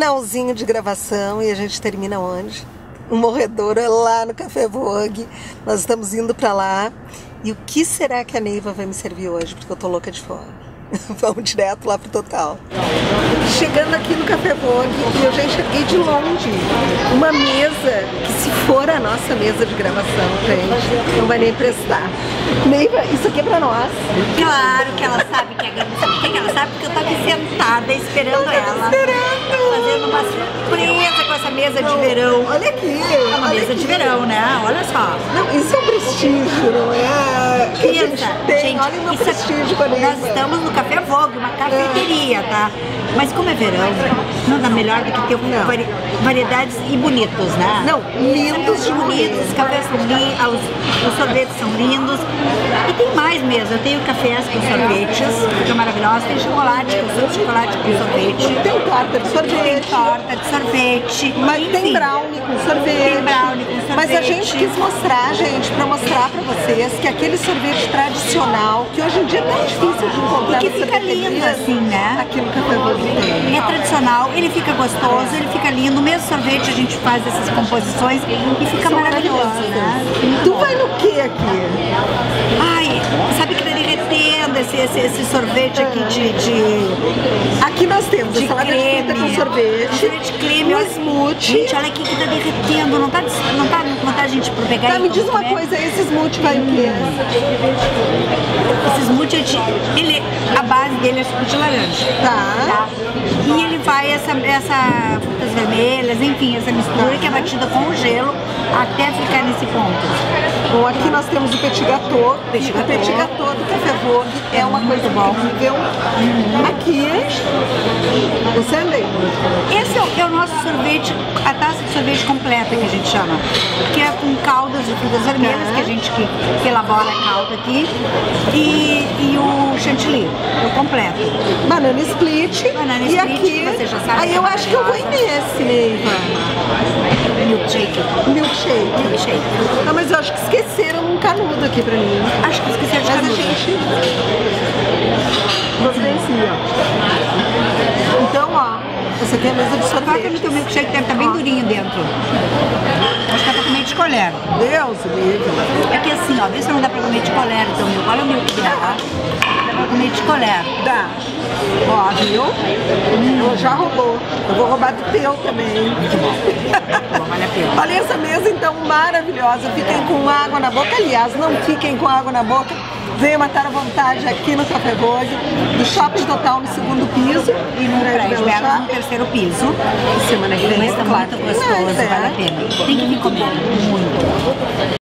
finalzinho de gravação e a gente termina onde? O morredouro é lá no Café Vogue. Nós estamos indo para lá. E o que será que a Neiva vai me servir hoje? Porque eu tô louca de fome. Vamos direto lá pro total. Chegando aqui no Café Vogue, eu já enxerguei de longe uma mesa que se for a nossa mesa de gravação, gente, não vai nem prestar. Neiva, isso aqui é pra nós. Claro que ela sabe que é grande. Sabe por que ela sabe? Porque eu tô aqui sentada esperando ela. Esperando! Fazendo uma surpresa com essa mesa de verão. Olha aqui! É uma mesa aqui. de verão, né? Olha só. Não, isso é um prestígio, não é? Que a gente tem, gente, olha o meu aqui- prestígio Neiva. nós estamos no Café Vogue, uma cafeteria, tá? Mas como é verão, não dá melhor do que ter Não. vari- variedades e bonitos, né? Não, lindos de bonitos, os cafés são lindos, os, sorvetes são lindos. E tem mais mesmo, eu tenho cafés com sorvetes, que é maravilhosa, tem chocolate, com so- chocolate com sorvete. Tem torta de Tem sorvete. torta de sorvete. Mas tem brownie com sorvete. Tem brownie com sorvete. Mas a gente quis mostrar, gente, pra mostrar pra vocês que aquele sorvete tradicional, que hoje em dia é tão difícil de encontrar E que fica lindo assim, né? Aqui no Café Vogue tem. É tradicional, ele fica gostoso, ele fica lindo. O mesmo sorvete a gente faz essas composições e fica maravilhoso, né? Tu vai no que aqui? Sabe tá derretendo esse, esse, esse sorvete aqui de, de, Aqui nós temos de salada creme. com sorvete. Sorvete de creme. Um smoothie. Gente, olha aqui que tá derretendo. Não tá, não tá vontade de gente por pegar Tá, me diz comer? uma coisa, esse smoothie vai o quê? Esse smoothie, é de- ele, a base dele é suco de laranja. Tá. tá? E ele vai essa, essa frutas vermelhas, enfim, essa mistura que é batida com gelo até ficar nesse ponto. Bom, aqui nós temos o petit gâteau. Petit o gâteau. petit gâteau do Café Vogue é uma coisa bom. incrível. Sorvete completa que a gente chama, que é com caldas de frutas vermelhas, que a gente que, que elabora a calda aqui, e, e o chantilly, o completo. Banana split. Banana e split, aqui, você já sabe aí eu é acho que eu vou nesse, Neiva. Milkshake. Milkshake. Milkshake. Não, mas eu acho que esqueceram um canudo aqui pra mim. Acho que esqueci de Mas a canudo. gente providencia. Então, ó, essa aqui é a mesa de Coloca no sorvete. teu milkshake, deve estar bem durinho dentro. Acho que dá pra comer de colher. Deus, livre. É que assim, ó, vê se não dá pra comer de colher, então, milk. Olha o milk dela. Dá pra comer de colher. Dá. Ó, viu? Eu já roubou. Eu vou roubar do teu também. Bom, vale a pena. Olha essa mesa então maravilhosa. Fiquem com água na boca. Aliás, não fiquem com água na boca. Venha matar à vontade aqui no Café Vogue, do Shopping Total no segundo piso E no prédio Belo no terceiro piso. Semana que vem, Mas tá claro. muito gostoso, é. vale a pena. Tem que vir comer muito.